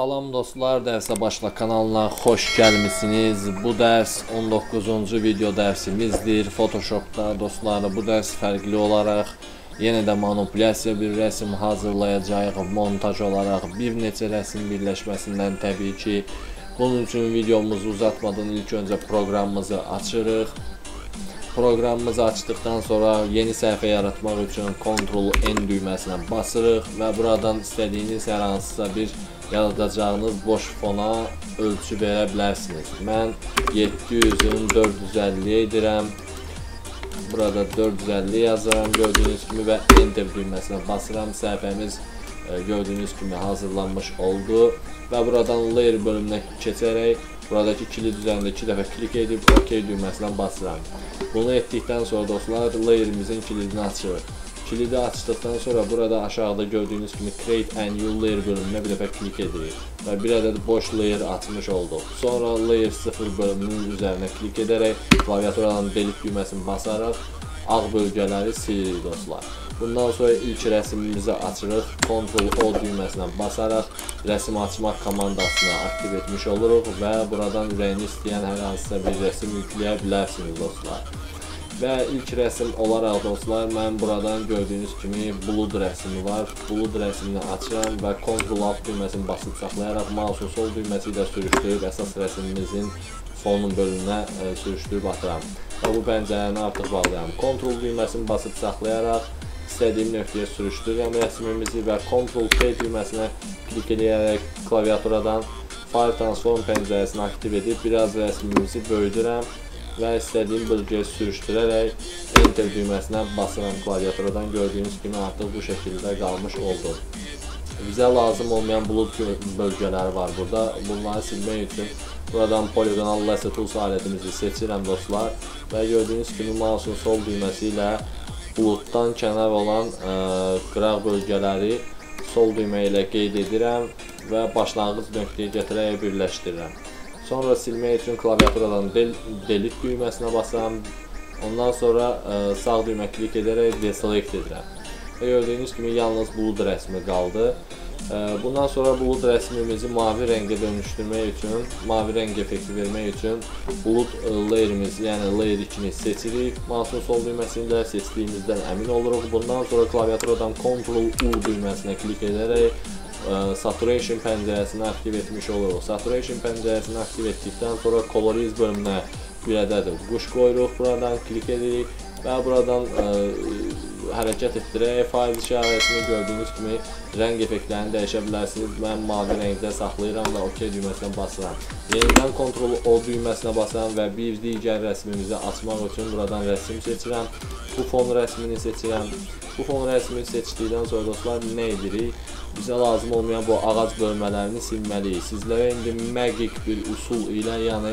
Salam dostlar, dərsə başla kanalına xoş gəlmisiniz. Bu dərs 19-cu video dərsimizdir. Photoshopda dostlar, bu dərs fərqli olaraq yenə də manipulyasiya bir rəsm hazırlayacağıq. Montaj olaraq bir neçə rəsm birləşməsindən təbii ki, bunun üçün videomuzu uzatmadan ilk öncə proqramımızı açırıq. Proqramımızı açdıqdan sonra yeni səhifə yaratmaq üçün Ctrl N düyməsinə basırıq və buradan istədiyiniz hər hansısa bir yaradacağınız boş fona ölçü verə bilərsiniz. Mən 700-ün 450 edirəm. Burada 450 yazıram gördüyünüz kimi və Enter düyməsinə basıram. Səhifəmiz e, gördüyünüz kimi hazırlanmış oldu və buradan Layer bölümünə keçərək buradakı kilid üzərində 2 dəfə klik edib OK düyməsinə basıram. Bunu etdikdən sonra dostlar layerimizin kilidini açırıq. Kilidi açdıqdan sonra burada aşağıda gördüyünüz kimi Create a new layer bölümünə bir dəfə klik edirik və bir ədəd boş layer açmış olduq. Sonra layer 0 bölümünün üzərinə klik edərək klaviaturadan delete düyməsini basaraq ağ bölgələri silirik dostlar. Bundan sonra ilk rəsmimizi açırıq. Ctrl O düyməsinə basaraq rəsm açmaq komandasını aktiv etmiş oluruq və buradan ürəyiniz istəyən hər hansısa bir rəsm yükləyə bilərsiniz dostlar. Və ilk rəsm olaraq dostlar, mən buradan gördüyünüz kimi bulud rəsmi var. Bulud rəsmini açıram və Ctrl Alt düyməsini basıb saxlayaraq mouse'un sol düyməsi ilə sürüşdürüb əsas rəsmimizin fonun bölümünə e, sürüşdürüb atıram. Və bu pəncərəni artıq bağlayıram. Ctrl düyməsini basıb saxlayaraq istədiyim nöqtəyə sürüşdürürəm rəsmimizi və Ctrl P düyməsinə klik edərək klaviaturadan File Transform pəncərəsini aktiv edib biraz rəsmimizi böyüdürəm və istədiyim bölgəyə sürüşdürərək Enter düyməsinə basıram klaviaturadan. Gördüyünüz kimi artıq bu şəkildə qalmış oldu. Bizə lazım olmayan bulud bölgələri var burada. Bunları silmək üçün buradan Polygonal Lasso Tools alətimizi seçirəm dostlar və gördüyünüz kimi mouse'un sol düyməsi ilə buluddan kənar olan ə, e, qıraq bölgələri sol düymə ilə qeyd edirəm və başlanğıc nöqtəyə gətirərək birləşdirirəm. Sonra silmək üçün klaviaturadan del delete düyməsinə basıram. Ondan sonra ə, e, sağ düymə klik edərək deselect edirəm. Və gördüyünüz kimi yalnız bulud rəsmi qaldı. E, bundan sonra bulud rəsmimizi mavi rəngə dönüşdürmək üçün, mavi rəng effekti vermək üçün bulud e, layerimiz, yəni layer 2-ni seçirik. Mouse'un sol düyməsi ilə seçdiyimizdən əmin oluruq. Bundan sonra klaviaturadan Ctrl U düyməsinə klik edərək saturation pəncərəsini aktiv etmiş oluruq. Saturation pəncərəsini aktiv etdikdən sonra colorize bölümünə bir ədəd quş qoyuruq. Buradan klik edirik və buradan ə, hərəkət etdirək. Faiz işarəsini gördüyünüz kimi rəng effektlərini dəyişə bilərsiniz. Mən mavi rəngdə saxlayıram və OK düyməsinə basıram. Yenidən Ctrl O düyməsinə basıram və bir digər rəsmimizi açmaq üçün buradan rəsm seçirəm. Bu fon rəsmini seçirəm. Bu fon rəsmini seçdikdən sonra dostlar nə edirik? Bizə lazım olmayan bu ağac bölmələrini silməliyik. Sizlərə indi magic bir usul ilə, yəni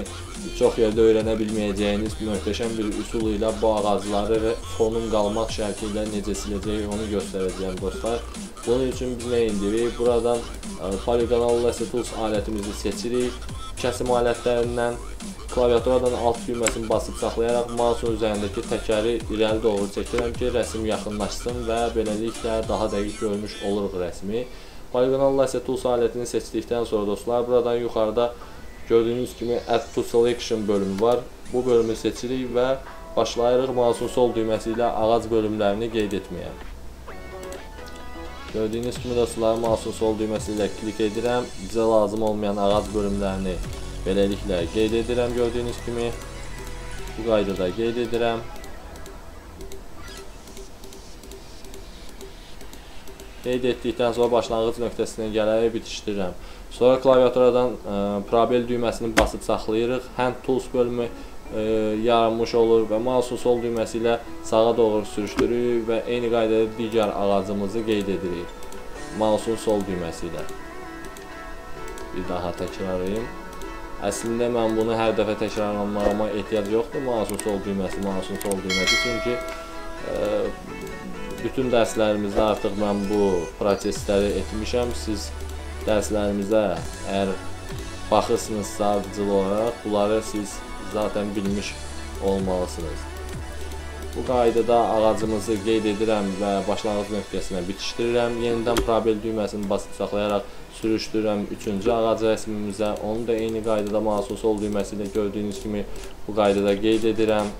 çox yerdə öyrənə bilməyəcəyiniz möhtəşəm bir usul ilə bu ağacları fonun qalmaq şərti ilə necə siləcəyik onu göstərəcəyim dostlar. Bunun üçün biz nə indirik? Buradan e, Polygonal Lasso Tools alətimizi seçirik. Kəsim alətlərindən klaviaturadan alt düyməsini basıb saxlayaraq mouseun üzərindəki təkəri irəli doğru çəkirəm ki, rəsm yaxınlaşsın və beləliklə daha dəqiq görmüş oluruq rəsmi. Polygonal Lasso Tools alətini seçdikdən sonra dostlar, buradan yuxarıda gördüyünüz kimi Add to Selection bölümü var. Bu bölümü seçirik və başlayırıq mouseun sol düyməsi ilə ağac bölümlərini qeyd etməyə. Gördüyünüz kimi dostlar, mouseun sol düyməsi ilə klik edirəm. Bizə lazım olmayan ağac bölümlərini Beləliklə qeyd edirəm gördüyünüz kimi. Bu qaydada qeyd edirəm. Qeyd etdikdən sonra başlanğıc nöqtəsinə gələrək bitişdirirəm. Sonra klaviaturadan ə, e, probel düyməsini basıb saxlayırıq. Hand tools bölümü yaranmış olur və mouseun sol düyməsi ilə sağa doğru sürüşdürürük və eyni qaydada digər ağacımızı qeyd edirik. Mouseun sol düyməsi ilə. Bir daha təkrarlayım. Əslində mən bunu hər dəfə təkrarlamağıma ehtiyac yoxdur. Mouse'un sol düyməsi, mouse'un sol düyməsi. Çünki ə, e, bütün dərslərimizdə artıq mən bu prosesləri etmişəm. Siz dərslərimizdə əgər baxırsınızsa ardıcıl olaraq bunları siz zaten bilmiş olmalısınız. Bu qaydada ağacımızı qeyd edirəm və başlanğıc nöqtəsinə bitişdirirəm. Yenidən probel düyməsini basıb saxlayaraq sürüşdürürəm 3-cü ağac rəsmimizə. Onu da eyni qaydada mausun sol düyməsi ilə gördüyünüz kimi bu qaydada qeyd edirəm.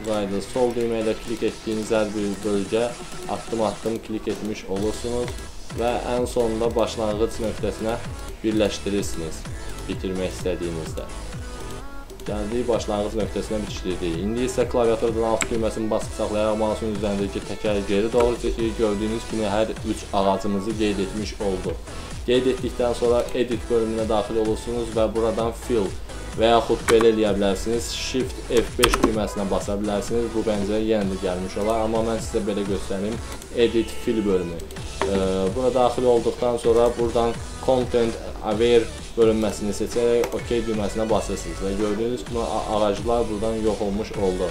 Bu qaydada sol düymə ilə klik etdiyiniz hər bir bölgə addım-addım klik etmiş olursunuz və ən sonunda başlanğıc nöqtəsinə birləşdirirsiniz bitirmək istədiyinizdə. Gəldik başlanğıc nöqtəsinə bitişdirdik. İndi isə klaviaturdan alt düyməsini basıb saxlayaraq mouseun üzərindəki təkəri geri doğru çəkirik. Gördüyünüz kimi hər 3 ağacımızı qeyd etmiş olduq. Qeyd etdikdən sonra edit bölümünə daxil olursunuz və buradan fill və yaxud belə eləyə bilərsiniz. Shift F5 düyməsinə basa bilərsiniz. Bu bənzər yenə də gəlmiş olar, amma mən sizə belə göstərim. Edit fill bölümü. Buna daxil olduqdan sonra buradan content aware bölünməsini seçərək OK düyməsinə basırsınız və gördüyünüz kimi ağaclar buradan yox olmuş oldu.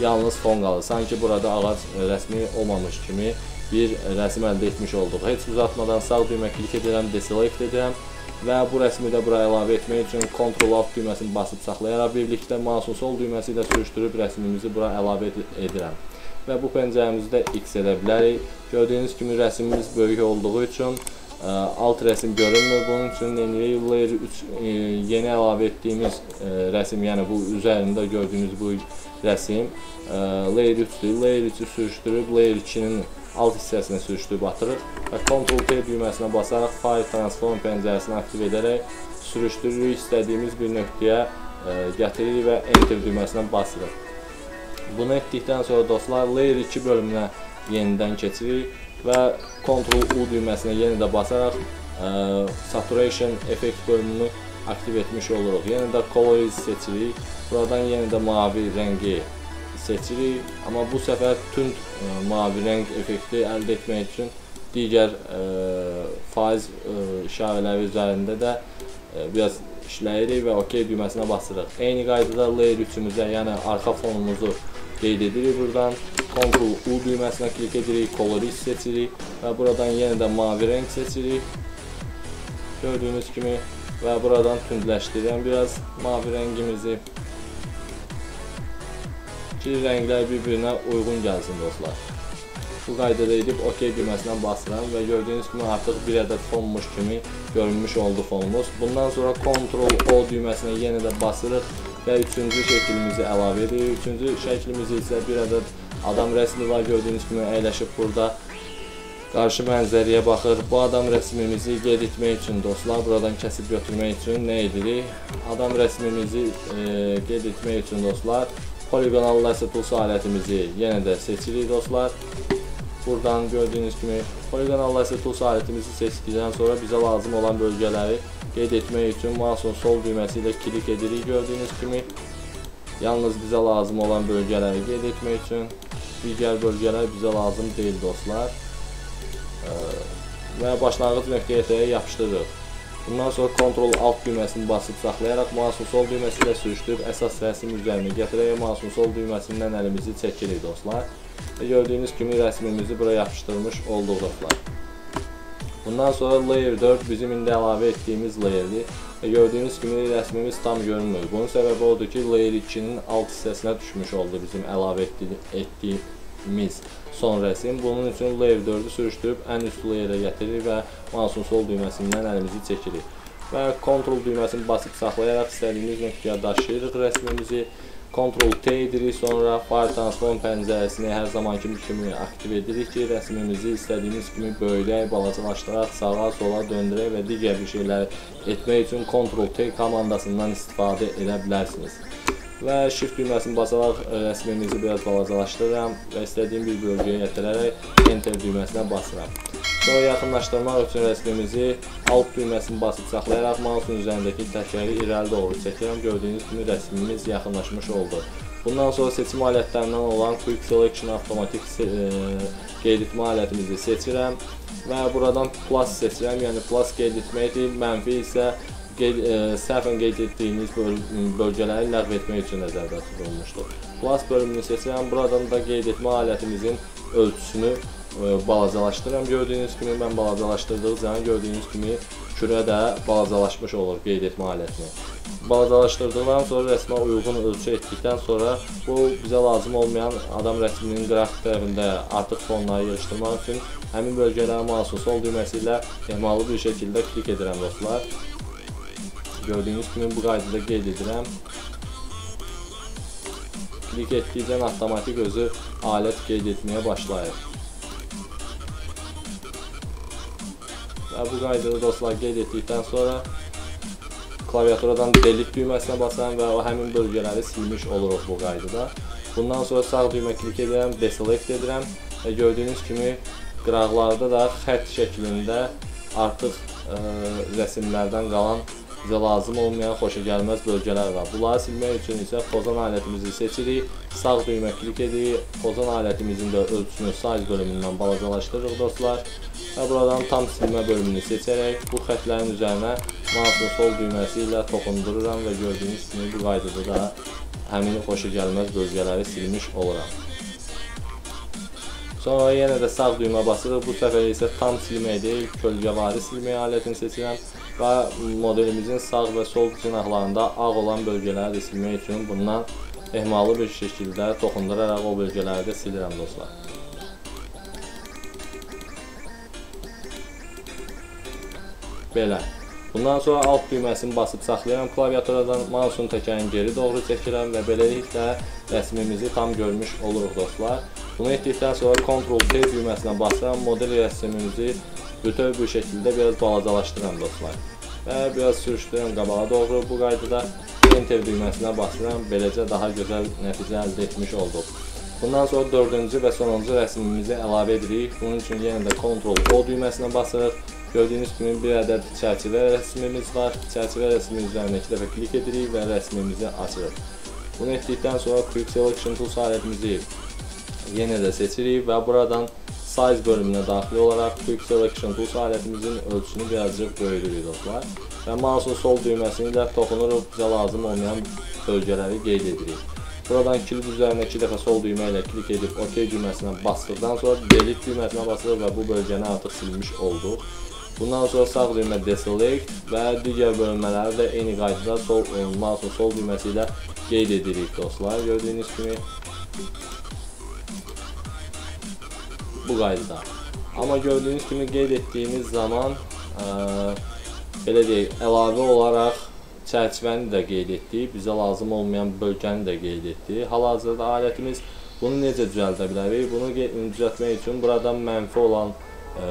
Yalnız fon qalır. Sanki burada ağac rəsmi olmamış kimi bir rəsm əldə etmiş olduq. Heç uzatmadan sağ düymə klik edirəm, deselect edirəm və bu rəsmi də bura əlavə etmək üçün Ctrl Alt düyməsini basıb saxlayaraq birlikdə mouseun sol düyməsi ilə sürüşdürüb rəsmimizi bura əlavə edirəm. Və bu pəncərəmizi də X edə bilərik. Gördüyünüz kimi rəsmimiz böyük olduğu üçün alt rəsm görünmür. Bunun üçün eləyirik layer 3 e, yeni əlavə etdiyimiz e, rəsm, yəni bu üzərində gördüyünüz bu rəsm e, layer 3-dür. Layer 3-ü sürüşdürüb layer 2-nin alt hissəsinə sürüşdürüb atırıq və Ctrl T düyməsinə basaraq File Transform pəncərəsini aktiv edərək sürüşdürürük, istədiyimiz bir nöqtəyə gətiririk və Enter düyməsinə basırıq. Bunu etdikdən sonra dostlar layer 2 bölümünə yenidən keçirik və Ctrl U düyməsinə yenə də basaraq ə, e, saturation effekt bölümünü aktiv etmiş oluruq. Yenə də colorize seçirik. Buradan yenə də mavi rəngi seçirik. Amma bu səfər tünd ə, e, mavi rəng effekti əldə etmək üçün digər ə, e, faiz ə, işarələri üzərində də ə, biraz işləyirik və OK düyməsinə basırıq. Eyni qaydada layer 3-ümüzə, yəni arxa fonumuzu qeyd edirik buradan. Ctrl U düyməsinə klik edirik, Colorize seçirik və buradan yenə də mavi rəng seçirik. Gördüyünüz kimi və buradan tündləşdirirəm biraz mavi rəngimizi. Ki rənglər bir-birinə uyğun gəlsin dostlar. Bu qaydada edib OK düyməsinə basıram və gördüyünüz kimi artıq bir ədəd fonmuş kimi görünmüş oldu fonumuz. Bundan sonra Ctrl O düyməsinə yenə də basırıq və üçüncü şəklimizi əlavə edirik. Üçüncü şəklimizi isə bir ədəd adam rəsmi var gördüyünüz kimi əyləşib burada qarşı mənzərəyə baxır. Bu adam rəsmimizi qeyd etmək üçün dostlar, buradan kəsib götürmək üçün nə edirik? Adam rəsmimizi e, qeyd etmək üçün dostlar, poligonal lasso tools alətimizi yenə də seçirik dostlar. Buradan gördüyünüz kimi poligonal lasso tools alətimizi seçdikdən sonra bizə lazım olan bölgələri qeyd etmək üçün mouseun sol düyməsi ilə klik edirik gördüyünüz kimi. Yalnız bizə lazım olan bölgələri qeyd etmək üçün digər bölgələr bizə lazım deyil dostlar. Və başlanğıc nöqtəyə yapışdırırıq. Bundan sonra Ctrl Alt düyməsini basıb saxlayaraq mouseun sol düyməsi ilə sürüşdürüb əsas rəsm üzərinə gətirərək mouseun sol düyməsindən əlimizi çəkirik dostlar. Və gördüyünüz kimi rəsmimizi bura yapışdırmış olduq dostlar. Bundan sonra layer 4 bizim indi əlavə etdiyimiz layerdir. Və gördüyünüz kimi rəsmimiz tam görünmür. Bunun səbəbi odur ki, layer 2-nin alt hissəsinə düşmüş oldu bizim əlavə etdiyimiz son rəsm. Bunun üçün layer 4-ü sürüşdürüb ən üst layerə gətiririk və mouseun sol düyməsindən əlimizi çəkirik. Və Ctrl düyməsini basıb saxlayaraq istədiyimiz nöqtəyə daşıyırıq rəsmimizi. Ctrl T edirik, sonra File Transform pəncərəsini hər zamanki kimi aktiv edirik ki, rəsmimizi istədiyimiz kimi böyüdək, balacalaşdıraq, sağa, sola döndürək və digər bir şeylər etmək üçün Ctrl T komandasından istifadə edə bilərsiniz. Və Shift düyməsini basaraq rəsmimizi biraz balacalaşdırıram və istədiyim bir bölgəyə gətirərək Enter düyməsinə basıram. Sonra yaxınlaşdırmaq üçün rəsmimizi alt düyməsini basıb saxlayaraq mouseun üzərindəki təkəri irəli doğru çəkirəm. Gördüyünüz kimi rəsmimiz yaxınlaşmış oldu. Bundan sonra seçim alətlərindən olan Quick Selection avtomatik e, qeyd etmə alətimizi seçirəm və buradan plus seçirəm. Yəni plus qeyd etməkdir, mənfi isə qeyd, e, səhvən qeyd etdiyiniz böl bölgələri ləğv etmək üçün nəzərdə tutulmuşdur. Plus bölümünü seçirəm. Buradan da qeyd etmə alətimizin ölçüsünü balacalaşdırıram. Gördüyünüz kimi mən balacalaşdırdığı zaman gördüyünüz kimi kürə də balacalaşmış olur qeyd etmə alətini. Balacalaşdırdıqdan sonra rəsmə uyğun ölçü etdikdən sonra bu bizə lazım olmayan adam rəsminin qrafik tərəfində artıq fonları yığışdırmaq üçün həmin bölgələrə mausun sol düyməsi ilə ehmallı bir şəkildə klik edirəm dostlar. Gördüyünüz kimi bu qaydada qeyd edirəm. Klik etdikcə avtomatik özü alət qeyd etməyə başlayır. Bu qaydada dostlar qeyd etdikdən sonra klaviaturadan delete düyməsinə basıram və o həmin bölgələri silmiş oluruq bu qaydada. Bundan sonra sağ düymə klik edirəm, deselect edirəm və gördüyünüz kimi qıraqlarda da xətt şəklində artıq ə, rəsmlərdən qalan bizə lazım olmayan xoşagəlməz bölgələr var. Bunları silmək üçün isə pozan alətimizi seçirik, sağ düymə klik edirik, pozan alətimizin də ölçüsünü size bölümündən balacalaşdırırıq dostlar və buradan tam silmə bölümünü seçərək bu xətlərin üzərinə mouseun sol düyməsi ilə toxundururam və gördüyünüz kimi bu qaydada da həmin xoşagəlməz bölgələri silmiş oluram. Sonra yenə də sağ düymə basırıq. Bu səfər isə tam silmək deyil, kölgəvari silmək alətini seçirəm və modelimizin sağ və sol cinahlarında ağ olan bölgələri də silmək üçün bundan ehmallı bir şəkildə toxunduraraq o bölgələri də silirəm dostlar. Belə. Bundan sonra alt düyməsini basıb saxlayıram klaviaturadan, mouseun təkərini geri doğru çəkirəm və beləliklə rəsmimizi tam görmüş oluruq dostlar. Bunu etdikdən sonra Ctrl T düyməsinə basıram, model rəsmimizi bütöv bir şəkildə biraz balacalaşdıram dostlar. Və biraz sürüşdürürəm qabağa doğru bu qaydada Enter düyməsinə basıram, beləcə daha gözəl nəticə əldə etmiş olduq. Bundan sonra dördüncü və sonuncu rəsmimizi əlavə edirik. Bunun üçün yenə də Ctrl O düyməsinə basırıq. Gördüyünüz kimi bir ədəd çərçivə rəsmimiz var. Çərçivə rəsmi üzərinə iki dəfə klik edirik və rəsmimizi açırıq. Bunu etdikdən sonra Quick Selection Tools alətimizi yenə də seçirik və buradan size bölümünə daxil olaraq Quick Selection Tools alətimizin ölçüsünü birazcıq böyüdürük dostlar. Və mouseun sol düyməsini ilə toxunuruq bizə lazım olmayan bölgələri qeyd edirik. Buradan kilit üzərinə 2 dəfə sol düymə ilə klik edib OK düyməsinə basdıqdan sonra delete düyməsinə basırıq və bu bölgəni artıq silmiş olduq. Bundan sonra sağ düymə deselect və digər bölmələri də eyni qaydada sol mouseun sol düyməsi ilə qeyd edirik dostlar. Gördüyünüz kimi bu qaydada. Amma gördüyünüz kimi qeyd etdiyimiz zaman ə, belə deyək, əlavə olaraq çərçivəni də qeyd etdik, bizə lazım olmayan bölgəni də qeyd etdik. Hal-hazırda alətimiz bunu necə düzəldə bilərik? Bunu düzəltmək üçün buradan mənfi olan ə,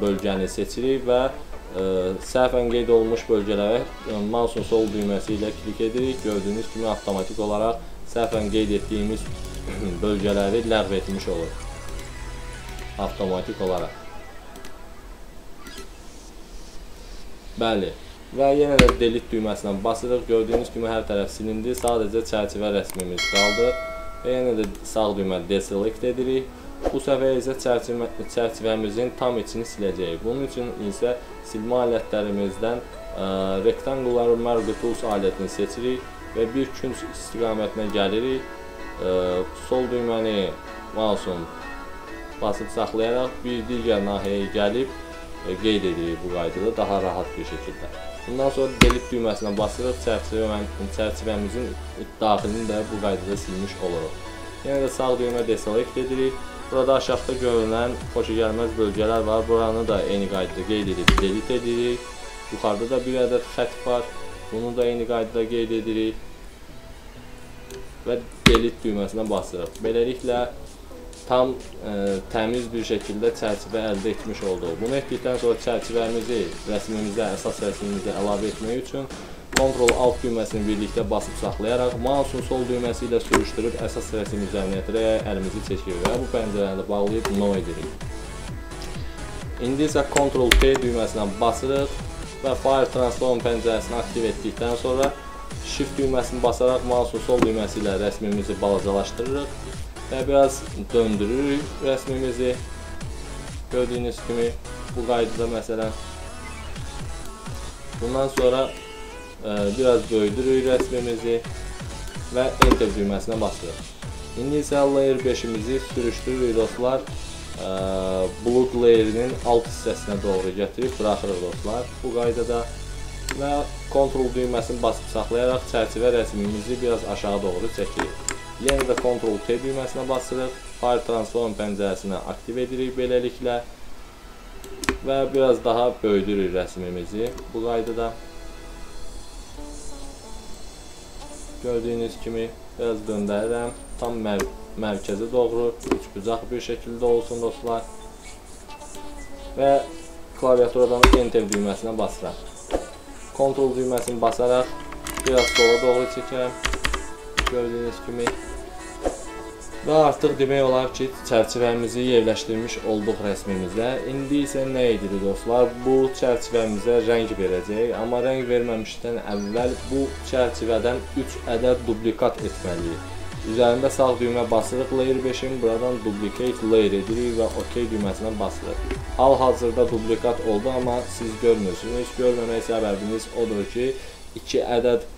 bölgəni seçirik və ə, səhvən qeyd olunmuş bölgələrə mouseun sol düyməsi ilə klik edirik. Gördüyünüz kimi avtomatik olaraq səhvən qeyd etdiyimiz bölgələri ləğv etmiş olur avtomatik olaraq. Bəli. Və yenə də delete düyməsinə basırıq. Gördüyünüz kimi hər tərəf silindi. Sadəcə çərçivə rəsmimiz qaldı. Və yenə də sağ düymə deselect edirik. Bu səfər isə çərçivə, çərçivəmizin tam içini siləcəyik. Bunun üçün isə silmə alətlərimizdən ə, Rectangular Merge Tools alətini seçirik və bir künc istiqamətinə gəlirik. Ə, sol düyməni mouseun basıb saxlayaraq bir digər nahiyəyə gəlib e, qeyd edirik bu qaydada daha rahat bir şəkildə. Bundan sonra delete düyməsinə basırıq, çərçivə, çərçivəmizin daxilini də bu qaydada silmiş oluruq. Yenə də sağ düymə deselect edirik. Burada aşağıda görünən xoşagəlməz bölgələr var. Buranı da eyni qaydada qeyd edib delete edirik. Yuxarıda da bir ədəd xətt var. Bunu da eyni qaydada qeyd edirik. Və delete düyməsinə basırıq. Beləliklə tam ə, e, təmiz bir şəkildə çərçivə əldə etmiş olduq. Bunu etdikdən sonra çərçivəmizi rəsmimizə, əsas rəsmimizə əlavə etmək üçün Ctrl Alt düyməsini birlikdə basıb saxlayaraq mouseun sol düyməsi ilə sürüşdürüb əsas rəsm üzərinə yetirərək əlimizi çəkirik və bu pəncərəni bağlayıb no edirik. İndi isə Ctrl P düyməsinə basırıq və Fire Transform pəncərəsini aktiv etdikdən sonra Shift düyməsini basaraq mouseun sol düyməsi ilə rəsmimizi balacalaşdırırıq və biraz döndürürük rəsmimizi. Gördüyünüz kimi bu qaydada məsələn. Bundan sonra ə, e, biraz böyüdürük rəsmimizi və enter düyməsinə basırıq. İndi isə layer 5-imizi sürüşdürürük dostlar ə, bulud layerinin alt hissəsinə doğru gətirib buraxırıq dostlar. Bu qaydada və kontrol düyməsini basıb saxlayaraq çərçivə rəsmimizi biraz aşağı doğru çəkirik. Yenə də kontrol T düyməsinə basırıq. File Transform pəncərəsini aktiv edirik beləliklə və biraz daha böyüdürük rəsmimizi bu qaydada. Gördüyünüz kimi biraz döndərirəm. Tam mər mərkəzə doğru üçbucaq bir şəkildə olsun dostlar. Və klaviaturadan Enter düyməsinə basıram. Kontrol düyməsini basaraq biraz sola doğru çəkirəm. Gördüyünüz kimi Və artıq demək olar ki, çərçivəmizi yerləşdirmiş olduq rəsmimizə. İndi isə nə edirik dostlar? Bu çərçivəmizə rəng verəcəyik, amma rəng verməmişdən əvvəl bu çərçivədən 3 ədəd dublikat etməliyik. Üzərində sağ düymə basırıq layer 5-in, buradan duplicate layer edirik və OK düyməsinə basırıq. Hal-hazırda dublikat oldu, amma siz görmürsünüz. Görməmək səbəbiniz odur ki, 2 ədəd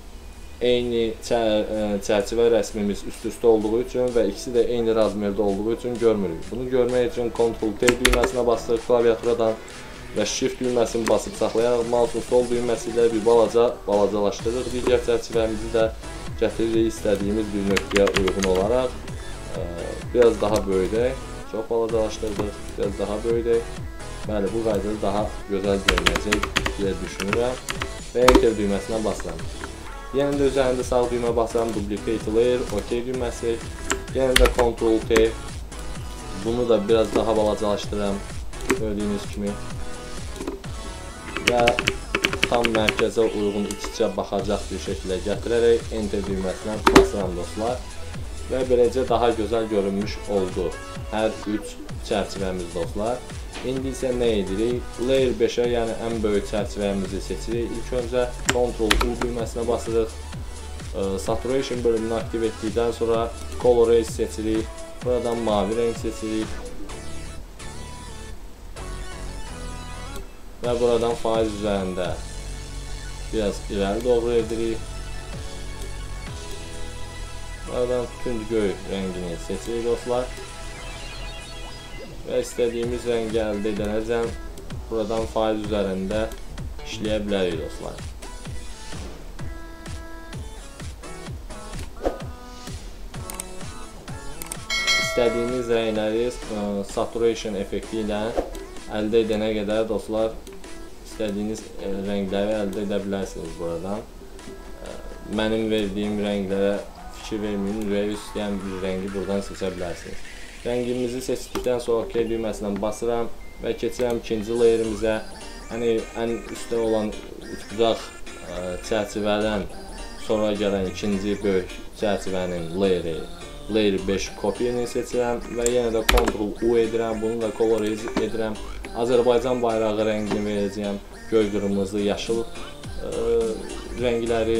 eyni e, çərçivə rəsmimiz üst-üstə olduğu üçün və ikisi də eyni razmerdə olduğu üçün görmürük. Bunu görmək üçün Ctrl T düyməsinə basırıq klaviaturadan və Shift düyməsini basıb saxlayaraq mausun sol düyməsi ilə bir balaca balacalaşdırırıq. Digər çərçivəmizi də gətiririk istədiyimiz bir nöqtəyə uyğun olaraq. E, biraz daha böyüdək. Çox balacalaşdırdıq. Biraz daha böyüdək. Bəli, bu qaydada daha gözəl görünəcək deyə düşünürəm. Və Enter düyməsinə basıram. Yenə də üzərində sağ düymə basıram, duplicate layer, OK düyməsi. Yenə də Ctrl T. Bunu da biraz daha balacalaşdırıram. Gördüyünüz kimi. Və tam mərkəzə uyğun iç-içə baxacaq bir şəkildə gətirərək Enter düyməsinə basıram dostlar. Və beləcə daha gözəl görünmüş oldu hər 3 çərçivəmiz dostlar. İndi isə nə edirik? Layer 5-ə, yəni ən böyük çərçivəmizi seçirik. İlk öncə Ctrl U düyməsinə basırıq. Saturation bölümünü aktiv etdikdən sonra Color Race seçirik. Buradan mavi rəng seçirik. Və buradan faiz üzərində biraz irəli doğru edirik. Buradan tünd göy rəngini seçirik dostlar və istədiyimiz rəngi əldə edənəcən buradan faiz üzərində işləyə bilərik dostlar. İstədiyiniz rəngləri e, saturation effekti ilə əldə edənə qədər dostlar istədiyiniz e, rəngləri əldə edə bilərsiniz buradan. E, mənim verdiyim rənglərə fikir verməyin, ürəyi istəyən bir rəngi buradan seçə bilərsiniz. Rəngimizi seçdikdən sonra OK düyməsinə basıram və keçirəm ikinci layerimizə. Yəni ən üstdə olan üçbucaq e, çərçivədən sonra gələn ikinci böyük çərçivənin layeri layer 5 kopyanı seçirəm və yenə də Ctrl U edirəm. Bunu da colorize edirəm. Azərbaycan bayrağı rəngini verəcəyəm. Göy, qırmızı, yaşıl ə, e, rəngləri.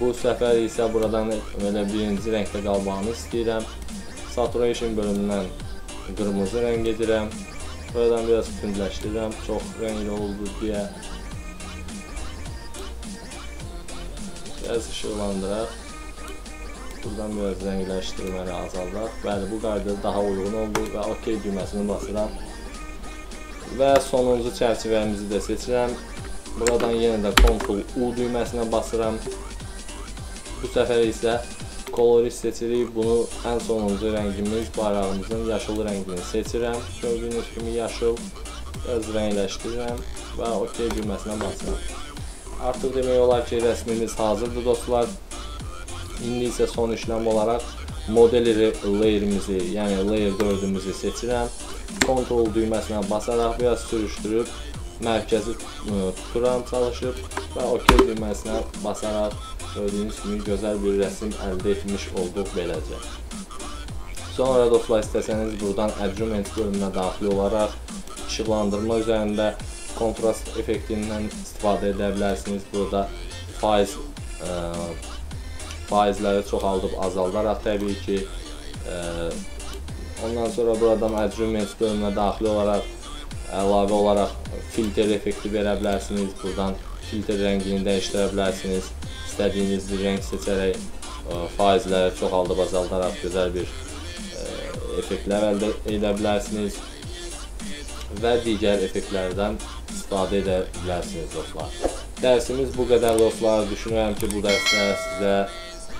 Bu səfər isə buradan elə birinci rəngdə qalmağını istəyirəm. Saturation bölümündən qırmızı rəng edirəm. Buradan biraz tündləşdirirəm, çox rəngli oldu deyə. Biraz işıqlandıraq. Buradan biraz rəngləşdirməni azaldaq. Bəli, bu qaydada daha uyğun oldu və OK düyməsini basıram. Və sonuncu çərçivəmizi də seçirəm. Buradan yenə də Ctrl U düyməsinə basıram. Bu səfər isə kolorist seçirik. Bunu ən sonuncu rəngimiz bayrağımızın yaşıl rəngini seçirəm. Gördüyünüz kimi yaşıl biraz rəngləşdirirəm və OK düyməsinə basıram. Artıq demək olar ki, rəsmimiz hazırdır dostlar. İndi isə son işləm olaraq model layerimizi, yəni layer 4-ümüzü seçirəm. Ctrl düyməsinə basaraq biraz sürüşdürüb mərkəzi e, tuturam çalışıb və OK düyməsinə basaraq Gördüyünüz kimi gözəl bir rəsm əldə etmiş olduq beləcə. Sonra dostlar istəsəniz buradan Adjustment bölümünə daxil olaraq işıqlandırma üzərində kontrast effektindən istifadə edə bilərsiniz. Burada faiz ə, e, faizləri çoxaldıb azaldaraq təbii ki ə, e, ondan sonra buradan Adjustment bölümünə daxil olaraq əlavə olaraq filtr effekti verə bilərsiniz. Buradan filtr rəngini dəyişdirə bilərsiniz istədiyiniz rəng seçərək faizləri çoxaldıb azaldaraq gözəl bir ə, effektlər əldə edə bilərsiniz və digər effektlərdən istifadə edə bilərsiniz dostlar. Dərsimiz bu qədər dostlar. Düşünürəm ki, bu dərsdə sizə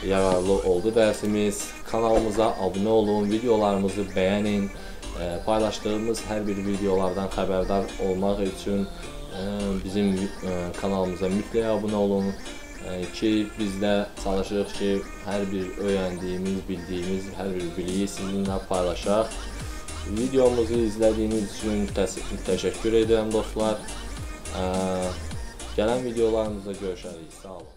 yararlı oldu dərsimiz. Kanalımıza abunə olun, videolarımızı bəyənin. E, Paylaşdığımız hər bir videolardan xəbərdar olmaq üçün e, bizim e, kanalımıza mütləq abunə olun e, ki, biz də çalışırıq ki, hər bir öyrəndiyimiz, bildiyimiz hər bir biliyi sizinlə paylaşaq. Videomuzu izlədiyiniz üçün təşəkkür edirəm dostlar. Gələn videolarımızda görüşərik. Sağ olun.